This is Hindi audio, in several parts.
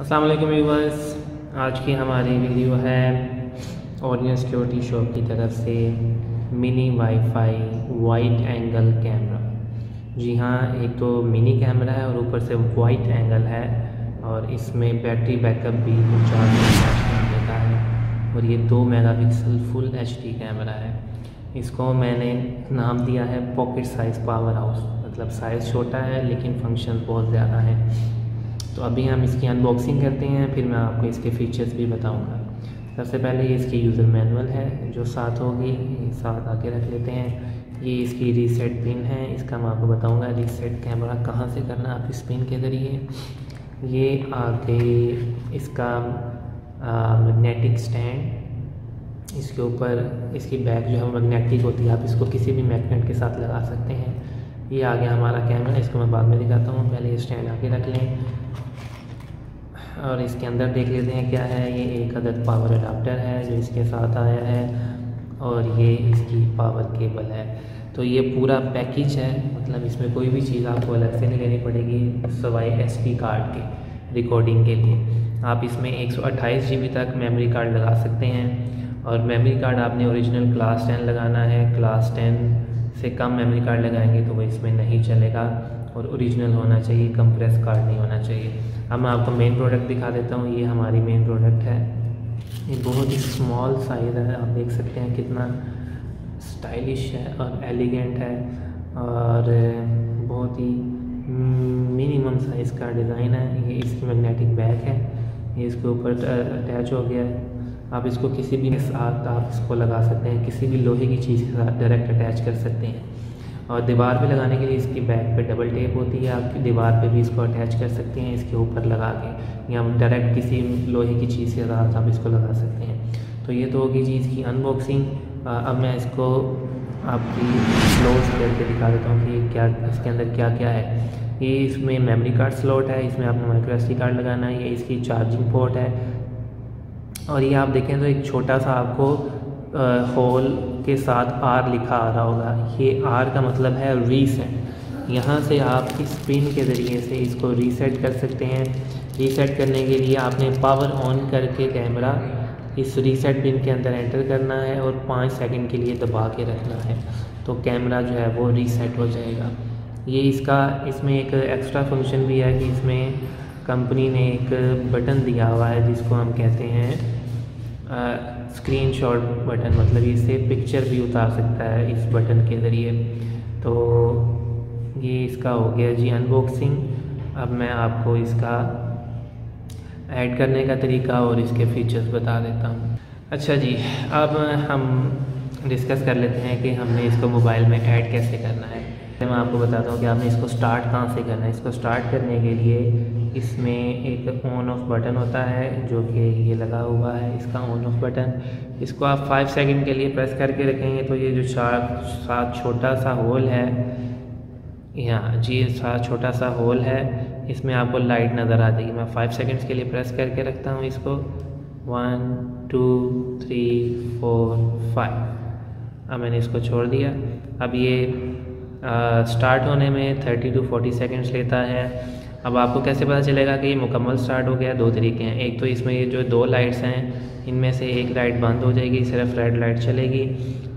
वालेकुम व्यूवर्स आज की हमारी वीडियो है ओरियन सिक्योरिटी शॉप की तरफ़ से mini WiFi wide angle camera. जी हाँ एक तो मिनी कैमरा है और ऊपर से वाइट एंगल है और इसमें बैटरी बैकअप भी चार देता है और ये दो मेगापिक्सल फुल एचडी कैमरा है। इसको मैंने नाम दिया है पॉकेट साइज़ पावर हाउस। मतलब साइज़ छोटा है, लेकिन फ़ंक्शन बहुत ज़्यादा है। तो अभी हम इसकी अनबॉक्सिंग करते हैं, फिर मैं आपको इसके फ़ीचर्स भी बताऊँगा। सबसे पहले ये इसकी यूज़र मैनुअल है, जो साथ होगी, साथ आके रख लेते हैं। ये इसकी रीसेट पिन है, इसका मैं आपको बताऊँगा रीसेट कैमरा कहाँ से करना है, आप इस पिन के ज़रिए। ये आगे इसका मैग्नेटिक स्टैंड इसके ऊपर इसकी बैक जो है मैग्नेटिक होती है, आप इसको किसी भी मैगनेट के साथ लगा सकते हैं। ये आ गया हमारा कैमरा इसको मैं बाद में दिखाता हूँ। पहले स्टैंड आके रख लें। और इसके अंदर देख लेते हैं क्या है। ये एक अदद पावर अडाप्टर है, जो इसके साथ आया है। और ये इसकी पावर केबल है। तो ये पूरा पैकेज है। मतलब इसमें कोई भी चीज़ आपको अलग से नहीं लेनी पड़ेगी सवाई एस कार्ड के रिकॉर्डिंग के लिए। आप इसमें एक सौ तक मेमोरी कार्ड लगा सकते हैं। और मेमोरी कार्ड आपने ओरिजिनल क्लास टेन लगाना है। क्लास टेन से कम मेमोरी कार्ड लगाएँगे तो वो इसमें नहीं चलेगा और ओरिजिनल होना चाहिए कंप्रेस कार्ड नहीं होना चाहिए। अब मैं आपको मेन प्रोडक्ट दिखा देता हूँ, ये हमारी मेन प्रोडक्ट है। ये बहुत ही स्मॉल साइज़ है, आप देख सकते हैं कितना स्टाइलिश है और एलिगेंट है और बहुत ही मिनिमम साइज़ का डिज़ाइन है। ये इसकी मैग्नेटिक बैग है। ये इसके ऊपर अटैच हो गया है। आप इसको किसी भी साथ आप इसको लगा सकते हैं, किसी भी लोहे की चीज़ के साथ डायरेक्ट अटैच कर सकते हैं। और दीवार पे लगाने के लिए इसकी बैक पे डबल टेप होती है आप दीवार पे भी इसको अटैच कर सकते हैं, इसके ऊपर लगा के, या डायरेक्ट किसी लोहे की चीज़ के साथ आप इसको लगा सकते हैं। तो ये तो होगी चीज़ की अनबॉक्सिंग अब मैं इसको आपकी क्लोज करके दिखा देता हूँ कि क्या, इसके अंदर क्या क्या है। ये इसमें मेमोरी कार्ड स्लॉट है, इसमें आपने माइक्रो एस कार्ड लगाना है, ये इसकी चार्जिंग पोर्ट है और ये आप देखें तो एक छोटा सा आपको होल के साथ आर लिखा आ रहा होगा। ये आर का मतलब है रीसेट यहाँ से आप इस पिन के ज़रिए से इसको रीसेट कर सकते हैं। रीसेट करने के लिए आपने पावर ऑन करके कैमरा इस रीसेट पिन के अंदर एंटर करना है और पाँच सेकंड के लिए दबा के रखना है। तो कैमरा जो है वो रीसेट हो जाएगा। ये इसका, इसमें एक एक्स्ट्रा फ़ंक्शन भी है कि इसमें कंपनी ने एक बटन दिया हुआ है जिसको हम कहते हैं स्क्रीन शॉट बटन मतलब इससे पिक्चर भी उतार सकता है इस बटन के ज़रिए। तो ये इसका हो गया जी अनबॉक्सिंग अब मैं आपको इसका ऐड करने का तरीका और इसके फीचर्स बता देता हूँ। अच्छा जी, अब हम डिस्कस कर लेते हैं कि हमने इसको मोबाइल में ऐड कैसे करना है। मैं आपको बताता हूँ कि आपने इसको स्टार्ट कहाँ से करना है? इसको स्टार्ट करने के लिए इसमें एक ऑन ऑफ़ बटन होता है, जो कि ये लगा हुआ है, इसका ऑन ऑफ़ बटन इसको आप फाइव सेकंड के लिए प्रेस करके रखेंगे तो ये जो चार, सात छोटा सा होल है यहाँ जी, सात छोटा सा होल है, इसमें आपको लाइट नज़र आ जाएगी। मैं फाइव सेकंड्स के लिए प्रेस करके रखता हूँ इसको। One two three four five अब मैंने इसको छोड़ दिया। अब ये स्टार्ट होने में थर्टी टू फोर्टी सेकेंड्स लेता है। अब आपको कैसे पता चलेगा कि ये मुकम्मल स्टार्ट हो गया? दो तरीके हैं। एक तो इसमें ये जो दो लाइट्स हैं, इनमें से एक लाइट बंद हो जाएगी, सिर्फ़ रेड लाइट चलेगी।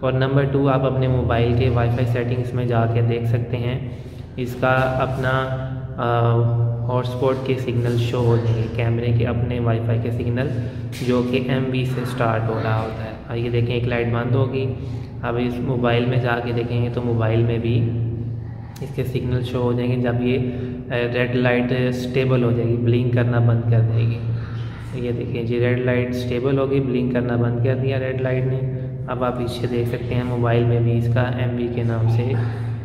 और नंबर टू आप अपने मोबाइल के वाईफाई सेटिंग्स में जाके देख सकते हैं। इसका अपना हॉटस्पॉट के सिग्नल शो हो जाएँगे। कैमरे के अपने वाईफाई के सिग्नल जो कि एम से स्टार्ट हो रहा होता है। और ये देखें, एक लाइट बंद होगी। अब इस मोबाइल में जाके देखेंगे तो मोबाइल में भी इसके सिग्नल शो हो जाएँगे जब ये रेड लाइट स्टेबल हो जाएगी ब्लिंक करना बंद कर देगी। ये देखिए जी रेड लाइट स्टेबल होगी ब्लिंक करना बंद कर दिया रेड लाइट ने। अब आप पीछे देख सकते हैं मोबाइल में भी इसका एम के नाम से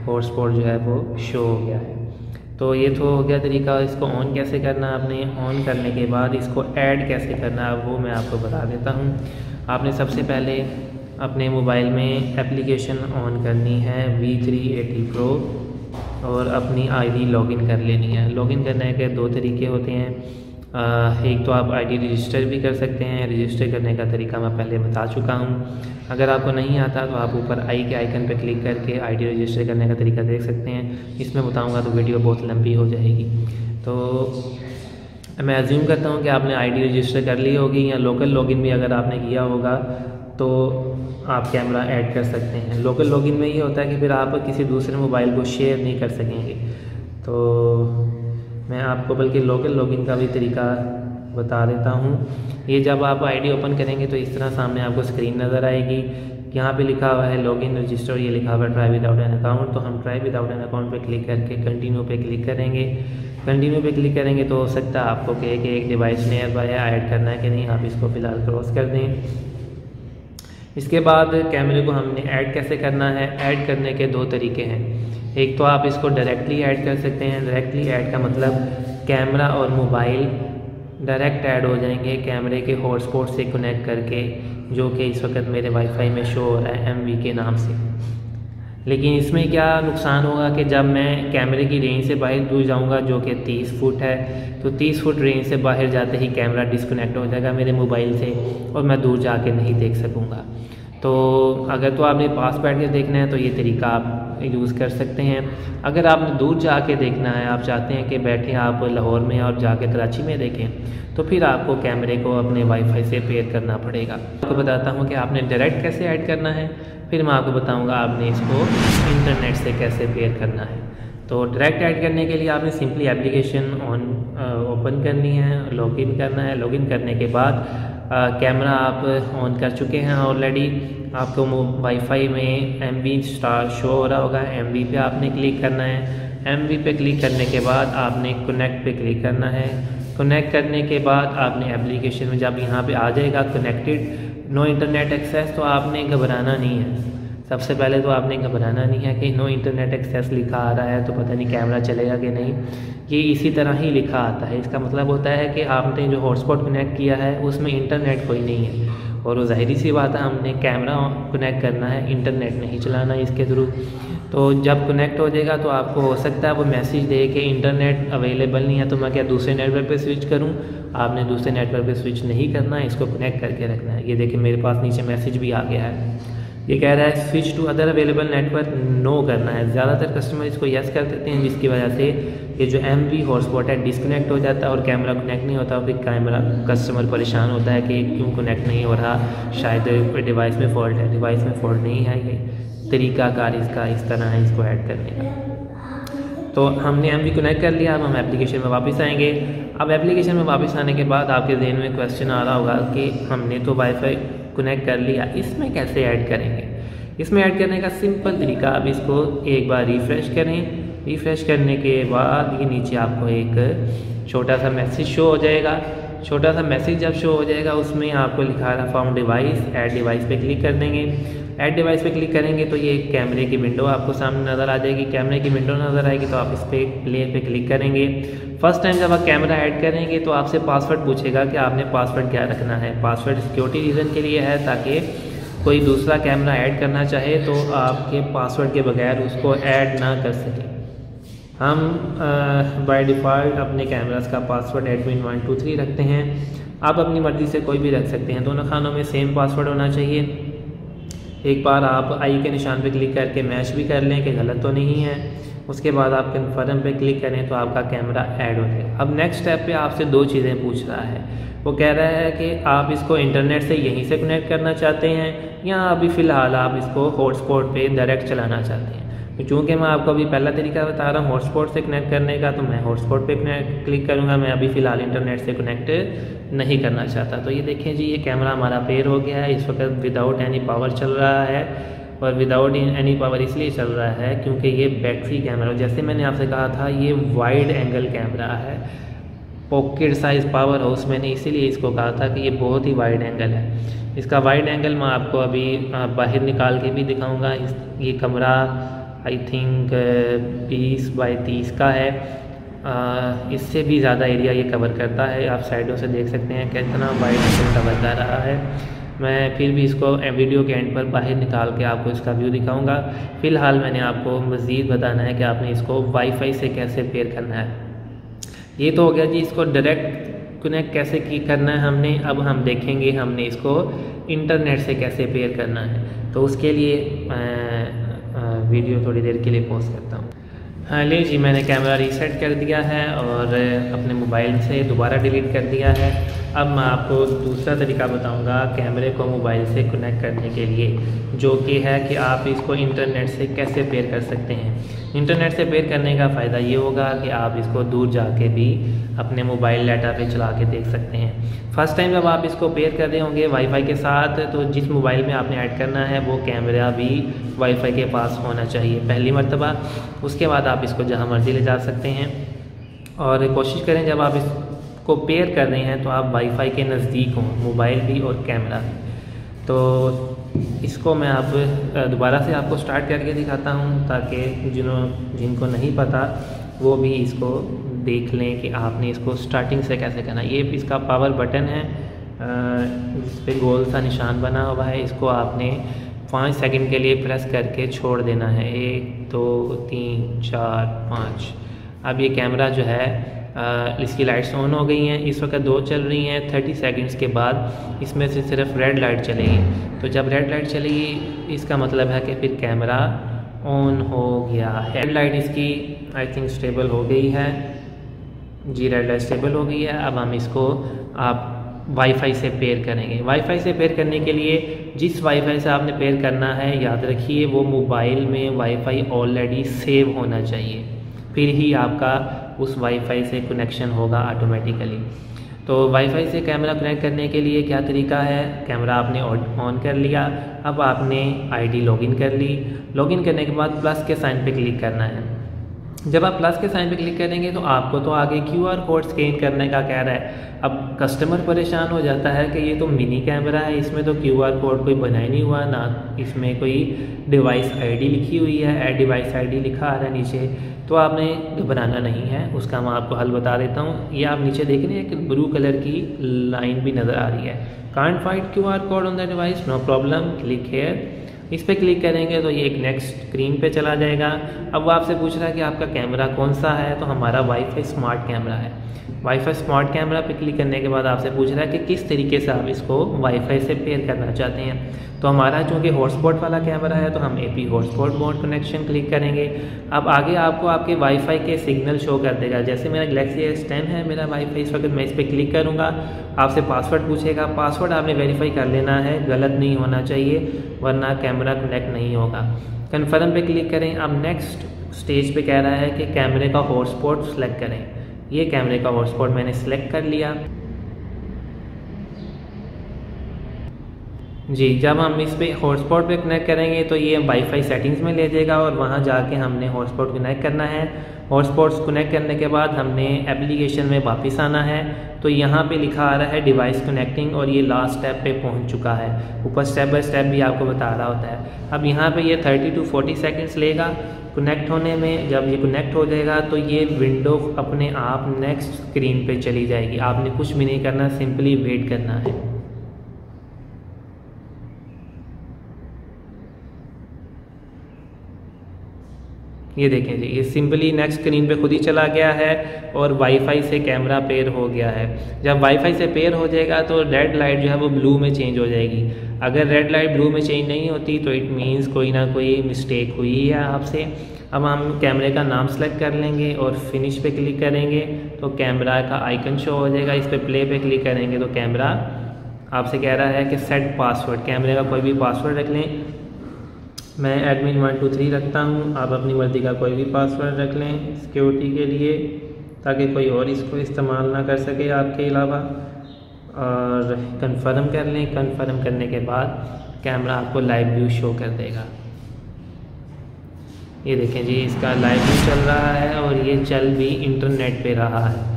हॉटस्पॉट जो है वो शो हो गया है। तो ये तो हो गया तरीका, इसको ऑन कैसे करना आपने? ऑन करने के बाद इसको ऐड कैसे करना है, वो मैं आपको बता देता हूँ। आपने सबसे पहले अपने मोबाइल में एप्लीकेशन ऑन करनी है वी थ्री एटी प्रो और अपनी आईडी लॉगिन कर लेनी है। लॉगिन करने के दो तरीके होते हैं। एक तो आप आईडी रजिस्टर भी कर सकते हैं। रजिस्टर करने का तरीका मैं पहले बता चुका हूँ। अगर आपको नहीं आता तो आप ऊपर आई के आइकन पर क्लिक करके आईडी रजिस्टर करने का तरीका देख सकते हैं। इसमें बताऊँगा तो वीडियो बहुत लंबी हो जाएगी। तो मैं अज्यूम करता हूँ कि आपने आईडी रजिस्टर कर ली होगी या लोकल लॉगिन भी अगर आपने किया होगा तो आप कैमरा ऐड कर सकते हैं। लोकल लॉगिन में ये होता है कि फिर आप किसी दूसरे मोबाइल को शेयर नहीं कर सकेंगे। तो मैं आपको बल्कि लोकल लॉगिन का भी तरीका बता देता हूँ। ये जब आप आईडी ओपन करेंगे तो इस तरह सामने आपको स्क्रीन नज़र आएगी। यहाँ पे लिखा हुआ है लॉगिन रजिस्टर ये लिखा हुआ है ट्राई विदाउट एन अकाउंट तो हम ट्राई विदाउट एन अकाउंट पे क्लिक करके कंटिन्यू पे क्लिक करेंगे। कंटिन्यू पे क्लिक करेंगे तो हो सकता है आपको कहे कि एक डिवाइस नियर बाय ऐड करना है कि नहीं, आप इसको फ़िलहाल क्रॉस कर दें। इसके बाद कैमरे को हमने ऐड कैसे करना है? ऐड करने के दो तरीके हैं। एक तो आप इसको डायरेक्टली ऐड कर सकते हैं। डायरेक्टली ऐड का मतलब कैमरा और मोबाइल डायरेक्ट ऐड हो जाएँगे कैमरे के हॉटस्पॉट से कनेक्ट करके, जो कि इस वक्त मेरे वाईफाई में शो हो रहा है एमवी के नाम से। लेकिन इसमें क्या नुकसान होगा कि जब मैं कैमरे की रेंज से बाहर दूर जाऊँगा, जो कि 30 फुट है तो 30 फुट रेंज से बाहर जाते ही कैमरा डिस्कनेक्ट हो जाएगा मेरे मोबाइल से और मैं दूर जाके नहीं देख सकूँगा। तो अगर तो आपने पास बैठ के देखना है तो ये तरीका आप यूज़ कर सकते हैं। अगर आपने दूर जाके देखना है, आप चाहते हैं कि बैठे आप लाहौर में और जाके कराची में देखें तो फिर आपको कैमरे को अपने वाईफाई से पेयर करना पड़ेगा। आपको बताता हूँ कि आपने डायरेक्ट कैसे ऐड करना है, फिर मैं आपको बताऊँगा आपने इसको इंटरनेट से कैसे पेयर करना है। तो डायरेक्ट ऐड करने के लिए आपने सिंपली एप्लीकेशन ऑन ओपन करनी है लॉगिन करना है। लॉगिन करने के बाद कैमरा आप ऑन कर चुके हैं ऑलरेडी आपको वाईफाई में एम बी स्टार शो हो रहा होगा। एम बी पे आपने क्लिक करना है। एम बी पे क्लिक करने के बाद आपने कनेक्ट पे क्लिक करना है। कनेक्ट करने के बाद आपने एप्लीकेशन में जब यहाँ पे आ जाएगा कनेक्टेड नो इंटरनेट एक्सेस तो आपने घबराना नहीं है। सबसे पहले तो आपने घबराना नहीं है कि नो इंटरनेट एक्सेस लिखा आ रहा है तो पता नहीं कैमरा चलेगा कि नहीं। ये इसी तरह ही लिखा आता है। इसका मतलब होता है कि आपने जो हॉटस्पॉट कनेक्ट किया है, उसमें इंटरनेट कोई नहीं है। और ज़ाहरी सी बात है, हमने कैमरा कनेक्ट करना है, इंटरनेट नहीं चलाना इसके थ्रू। तो जब कनेक्ट हो जाएगा तो आपको हो सकता है वो मैसेज दे कि इंटरनेट अवेलेबल नहीं है तो मैं क्या दूसरे नेटवर्क पे स्विच करूँ? आपने दूसरे नेटवर्क पे स्विच नहीं करना है इसको कनेक्ट करके रखना है। ये देखिए, मेरे पास नीचे मैसेज भी आ गया है। ये कह रहा है switch to other available network no करना है। ज़्यादातर कस्टमर इसको यस कर देते हैं, जिसकी वजह से ये जो एम वी हॉटस्पॉट है डिसकनेक्ट हो जाता है और कैमरा कनेक्ट नहीं होता। फिर कैमरा कस्टमर परेशान होता है कि क्यों कनेक्ट नहीं हो रहा। शायद डिवाइस में फॉल्ट है डिवाइस में फॉल्ट नहीं है ये। तरीकाकार इसका इस तरह है इसको ऐड करने का। तो हमने एम वी कनेक्ट कर लिया। अब हम एप्लीकेशन में वापस आएँगे। अब एप्लीकेशन में वापस आने के बाद आपके जहन में क्वेश्चन आ रहा होगा कि हमने तो वाईफाई कनेक्ट कर लिया, इसमें कैसे ऐड करेंगे? इसमें ऐड करने का सिंपल तरीका, अब इसको एक बार रिफ़्रेश करें। रिफ़्रेश करने के बाद ये नीचे आपको एक छोटा सा मैसेज शो हो जाएगा। छोटा सा मैसेज जब शो हो जाएगा, उसमें आपको लिखा रहा फॉर्म डिवाइस ऐड डिवाइस पे क्लिक कर देंगे। ऐड डिवाइस पे क्लिक करेंगे तो ये कैमरे की विंडो आपको सामने नज़र आ जाएगी। कैमरे की विंडो नज़र आएगी तो आप इस पर प्ले पे क्लिक करेंगे। फ़र्स्ट टाइम जब आप कैमरा ऐड करेंगे तो आपसे पासवर्ड पूछेगा कि आपने पासवर्ड क्या रखना है। पासवर्ड सिक्योरिटी रीज़न के लिए है ताकि कोई दूसरा कैमरा ऐड करना चाहे तो आपके पासवर्ड के बगैर उसको ऐड ना कर सके। हम बाय डिफ़ॉल्ट अपने कैमरास का password admin one two three रखते हैं। आप अपनी मर्ज़ी से कोई भी रख सकते हैं। दोनों खानों में सेम पासवर्ड होना चाहिए। एक बार आप आई के निशान पर क्लिक करके मैच भी कर लें कि गलत तो नहीं है। उसके बाद आप कन्फर्म पे क्लिक करें तो आपका कैमरा ऐड हो जाएगा। अब नेक्स्ट स्टेप पे आपसे दो चीज़ें पूछ रहा है। वो कह रहा है कि आप इसको इंटरनेट से यहीं से कनेक्ट करना चाहते हैं या अभी फ़िलहाल आप इसको हॉटस्पॉट पे डायरेक्ट चलाना चाहते हैं? तो चूँकि मैं आपको अभी पहला तरीका बता रहा हूँ हॉटस्पॉट से कनेक्ट करने का तो मैं हॉटस्पॉट पे क्लिक करूँगा। मैं अभी फ़िलहाल इंटरनेट से कनेक्ट नहीं करना चाहता। तो ये देखें जी, ये कैमरा हमारा पेयर हो गया है। इस वक्त विदाउट एनी पावर चल रहा है। और विदाउट एनी पावर इसलिए चल रहा है क्योंकि ये बैटरी कैमरा जैसे मैंने आपसे कहा था, ये वाइड एंगल कैमरा है। पॉकेट साइज़ पावर हाउस मैंने इसीलिए इसको कहा था कि ये बहुत ही वाइड एंगल है। इसका वाइड एंगल मैं आपको अभी बाहर निकाल के भी दिखाऊँगा। इस, ये कमरा आई थिंक बीस बाई तीस का है। इससे भी ज़्यादा एरिया ये कवर करता है। आप साइडों से देख सकते हैं कितना वाइड एंगल कवर कर रहा है। मैं फिर भी इसको वीडियो के एंड पर बाहर निकाल के आपको इसका व्यू दिखाऊँगा। फ़िलहाल मैंने आपको मज़ीद बताना है कि आपने इसको वाईफाई से कैसे पेयर करना है। ये तो हो गया जी इसको डायरेक्ट कनेक्ट कैसे की करना है हमने अब हम देखेंगे हमने इसको इंटरनेट से कैसे पेयर करना है। तो उसके लिए आ, आ, वीडियो थोड़ी देर के लिए पोस्ट करता हूँ। ली जी मैंने कैमरा रीसेट कर दिया है और अपने मोबाइल से दोबारा डिलीट कर दिया है। अब मैं आपको दूसरा तरीका बताऊँगा कैमरे को मोबाइल से कनेक्ट करने के लिए, जो कि है कि आप इसको इंटरनेट से कैसे पेयर कर सकते हैं। इंटरनेट से पेयर करने का फ़ायदा ये होगा कि आप इसको दूर जाके भी अपने मोबाइल डाटा पे चला के देख सकते हैं। फ़र्स्ट टाइम जब आप इसको पेयर कर रहे होंगे वाईफाई के साथ तो जिस मोबाइल में आपने ऐड करना है, वो कैमरा भी वाईफाई के पास होना चाहिए। पहली मरतबा, उसके बाद आप इसको जहाँ मर्ज़ी ले जा सकते हैं। और कोशिश करें जब आप इसको पेयर कर रहे हैं तो आप वाईफाई के नज़दीक हों मोबाइल भी और कैमरा भी। तो इसको मैं आप दोबारा से आपको स्टार्ट करके दिखाता हूँ, ताकि जिन्हों, जिनको नहीं पता, वो भी इसको देख लें कि आपने इसको स्टार्टिंग से कैसे करना ये इसका पावर बटन है जिस पे गोल सा निशान बना हुआ है। इसको आपने पाँच सेकंड के लिए प्रेस करके छोड़ देना है। एक, दो, तीन, चार, पाँच। अब ये कैमरा जो है इसकी लाइट्स ऑन हो गई हैं। इस वक्त दो चल रही हैं, थर्टी सेकंड्स के बाद इसमें से सिर्फ़ रेड लाइट चलेगी। तो जब रेड लाइट चलेगी, इसका मतलब है कि फिर कैमरा ऑन हो गया है। रेड लाइट इसकी आई थिंक स्टेबल हो गई है। जी, रेड लाइट स्टेबल हो गई है। अब हम इसको आप वाईफाई से पेयर करेंगे। वाईफाई से पेयर करने के लिए जिस वाईफाई से आपने पेयर करना है, याद रखिए, वो मोबाइल में वाईफाई ऑलरेडी सेव होना चाहिए। फिर ही आपका उस वाईफाई से कनेक्शन होगा ऑटोमेटिकली तो वाईफाई से कैमरा कनेक्ट करने के लिए क्या तरीका है? कैमरा आपने ऑन कर लिया। अब आपने आईडी लॉगिन कर ली। लॉगिन करने के बाद प्लस के साइन पे क्लिक करना है। जब आप प्लस के साइन पे क्लिक करेंगे तो आपको तो आगे क्यू आर कोड स्कैन करने का कह रहा है। अब कस्टमर परेशान हो जाता है कि ये तो मिनी कैमरा है, इसमें तो क्यू आर कोड कोई बना ही नहीं हुआ, ना इसमें कोई डिवाइस आईडी लिखी हुई है एड डिवाइस आईडी लिखा आ रहा है नीचे तो आपने बनाना नहीं है। उसका मैं आपको हल बता देता हूँ। ये आप नीचे देख रहे हैं कि ब्लू कलर की लाइन भी नज़र आ रही है। Can't find Q R code on the device no problem click here इस पर क्लिक करेंगे तो ये एक नेक्स्ट स्क्रीन पे चला जाएगा। अब वो आपसे पूछ रहा है कि आपका कैमरा कौन सा है? तो हमारा वाईफाई स्मार्ट कैमरा है। वाईफाई स्मार्ट कैमरा पे क्लिक करने के बाद आपसे पूछ रहा है कि किस तरीके से आप इसको वाईफाई से पेयर करना चाहते हैं। तो हमारा चूँकि हॉटस्पॉट वाला कैमरा है तो हम A P hotspot mode connection click करेंगे। अब आगे आपको आपके वाईफाई के सिग्नल शो कर देगा। जैसे मेरा गलेक्सी एस टेन है, मेरा वाईफाई इस वक्त मैं इस पर क्लिक करूँगा। आपसे पासवर्ड पूछेगा। पासवर्ड आपने वेरीफाई कर लेना है। गलत नहीं होना चाहिए, वरना कैमरा कनेक्ट नहीं होगा। कन्फर्म पे क्लिक करें। अब नेक्स्ट स्टेज पे कह रहा है कि कैमरे का हॉटस्पॉट सेलेक्ट करें। ये कैमरे का हॉटस्पॉट मैंने सेलेक्ट कर लिया। जी, जब हम इस पर हॉटस्पॉट पे कनेक्ट करेंगे तो ये वाईफाई सेटिंग्स में ले जाएगा और वहाँ जाके हमने हॉटस्पॉट कनेक्ट करना है। हॉटस्पॉट्स कनेक्ट करने के बाद हमने एप्लीकेशन में वापस आना है। तो यहाँ पे लिखा आ रहा है डिवाइस कनेक्टिंग और ये लास्ट स्टेप पे पहुँच चुका है। ऊपर स्टेप बाय स्टेप भी आपको बता रहा होता है। अब यहाँ पे ये 30 टू 40 सेकंड्स लेगा कनेक्ट होने में। जब ये कनेक्ट हो जाएगा तो ये विंडो अपने आप नेक्स्ट स्क्रीन पे चली जाएगी। आपने कुछ भी नहीं करना सिंपली वेट करना है। ये देखें जी, ये सिंपली नेक्स्ट स्क्रीन पे खुद ही चला गया है और वाईफाई से कैमरा पेयर हो गया है। जब वाईफाई से पेयर हो जाएगा तो रेड लाइट जो है वो ब्लू में चेंज हो जाएगी। अगर रेड लाइट ब्लू में चेंज नहीं होती तो इट मीन्स कोई ना कोई मिस्टेक हुई है आपसे। अब हम कैमरे का नाम सेलेक्ट कर लेंगे और फिनिश पे क्लिक करेंगे तो कैमरा का आइकन शो हो जाएगा। इस पर प्ले पे क्लिक करेंगे तो कैमरा आपसे कह रहा है कि सेट पासवर्ड कैमरे का कोई भी पासवर्ड रख लें। मैं एडमिन वन टू थ्री रखता हूँ। आप अपनी मर्ज़ी का कोई भी पासवर्ड रख लें सिक्योरिटी के लिए, ताकि कोई और इसको इस्तेमाल ना कर सके आपके अलावा। और कंफर्म कर लें। कंफर्म करने के बाद कैमरा आपको लाइव व्यू शो कर देगा। ये देखें जी, इसका लाइव व्यू चल रहा है और ये चल भी इंटरनेट पे रहा है।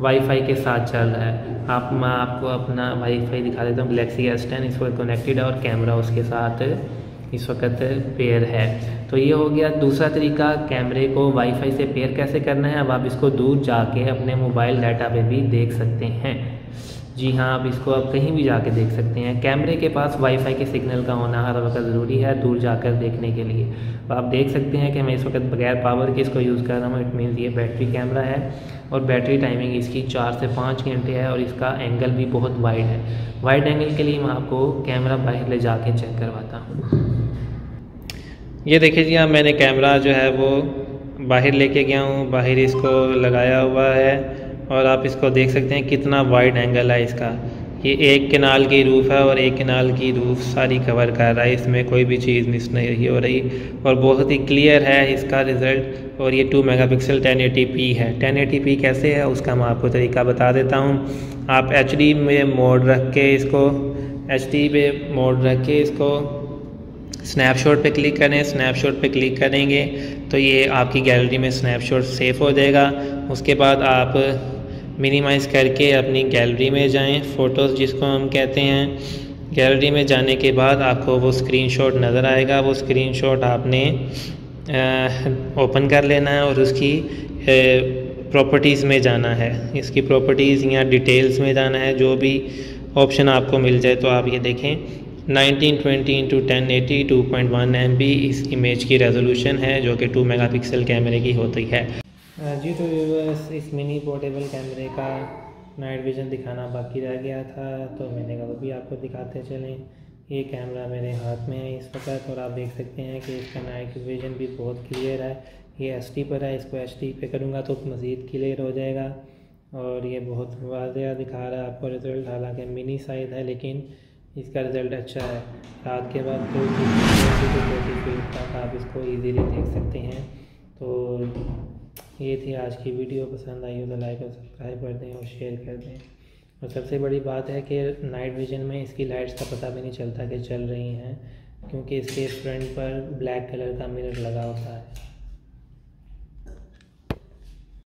वाईफाई के साथ चल रहा है। आप, मैं आपको अपना वाईफाई दिखा देता हूँ। गलेक्सी एस टेन इस वक्त कनेक्टेड है और कैमरा उसके साथ इस वक्त पेयर है। तो ये हो गया दूसरा तरीका कैमरे को वाईफाई से पेयर कैसे करना है? अब आप इसको दूर जाके अपने मोबाइल डाटा पे भी देख सकते हैं। जी हाँ आप इसको आप कहीं भी जाके देख सकते हैं। कैमरे के पास वाईफाई के सिग्नल का होना हर वक्त ज़रूरी है, दूर जाकर देखने के लिए। तो आप देख सकते हैं कि मैं इस वक्त बगैर पावर के इसको यूज़ कर रहा हूँ। इट मीन्स ये बैटरी कैमरा है और बैटरी टाइमिंग इसकी चार से पाँच घंटे है और इसका एंगल भी बहुत वाइड है। वाइड एंगल के लिए मैं आपको कैमरा बाहर ले जाके चेक करवाता हूँ। ये देखिए जी हाँ मैंने कैमरा जो है वो बाहर लेके गया हूँ। बाहर इसको लगाया हुआ है। और आप इसको देख सकते हैं कितना वाइड एंगल है इसका। ये एक किनाल की रूफ़ है और एक किनाल की रूफ़ सारी कवर कर रहा है। इसमें कोई भी चीज़ मिस नहीं हो रही और बहुत ही क्लियर है इसका रिज़ल्ट और ये 2 मेगापिक्सल 1080p है। 1080p कैसे है उसका मैं आपको तरीका बता देता हूँ। आप एचडी में मोड रख के इसको एच पे मोड रख के इसको स्नैपशॉट पे क्लिक करें। स्नैपशॉट पे क्लिक करेंगे तो ये आपकी गैलरी में स्नैपशॉट सेफ़ हो जाएगा। उसके बाद आप मिनिमाइज़ करके अपनी गैलरी में जाएँ। फ़ोटोज़ जिसको हम कहते हैं, गैलरी में जाने के बाद आपको वो स्क्रीनशॉट नज़र आएगा। वो स्क्रीनशॉट आपने ओपन कर लेना है और उसकी प्रॉपर्टीज़ में जाना है। इसकी प्रॉपर्टीज़ या डिटेल्स में जाना है। जो भी ऑप्शन आपको मिल जाए तो आप ये देखें। 1920 into ten eighty two point one M B इस इमेज की रेजोल्यूशन है, जो कि 2 मेगापिक्सल कैमरे की होती है। जी तो व्यूवर्स इस मिनी पोर्टेबल कैमरे का नाइट विज़न दिखाना बाकी रह गया था तो मैंने कहा वो भी आपको दिखाते चलें। ये कैमरा मेरे हाथ में है इस वक्त और आप देख सकते हैं कि इसका नाइट विज़न भी बहुत क्लियर है। ये एस पर है, इसको एच पे करूँगा तो मज़ीद क्लियर हो जाएगा। और ये बहुत वाजह दिखा रहा है आपको रिज़ल्ट हालाँकि मिनी साइज़ है, लेकिन इसका रिज़ल्ट अच्छा है। रात के बाद तो छोटी फीट तक आप इसको ईजीली देख सकते हैं। तो ये थी आज की वीडियो। पसंद आई हो तो लाइक और सब्सक्राइब कर दें और शेयर कर दें। और सबसे बड़ी बात है कि नाइट विजन में इसकी लाइट्स का पता भी नहीं चलता कि चल रही हैं, क्योंकि इसके फ्रंट पर ब्लैक कलर का मिरर लगा होता है।